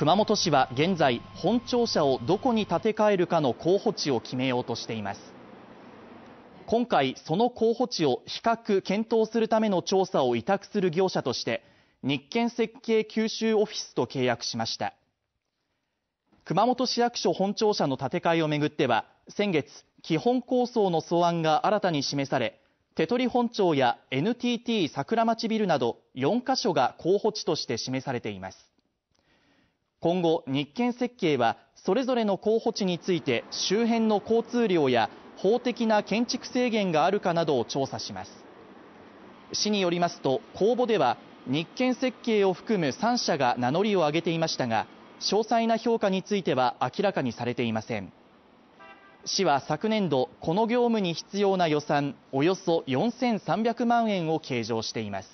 熊本市は現在本庁舎をどこに建て替えるかの候補地を決めようとしています。今回その候補地を比較検討するための調査を委託する業者として日建設計九州オフィスと契約しました。熊本市役所本庁舎の建て替えをめぐっては先月基本構想の素案が新たに示され手取本町や NTT 桜町ビルなど4カ所が候補地として示されています。今後日建設計はそれぞれの候補地について周辺の交通量や法的な建築制限があるかなどを調査します。市によりますと公募では日建設計を含む3社が名乗りを上げていましたが詳細な評価については明らかにされていません。市は昨年度この業務に必要な予算およそ4300万円を計上しています。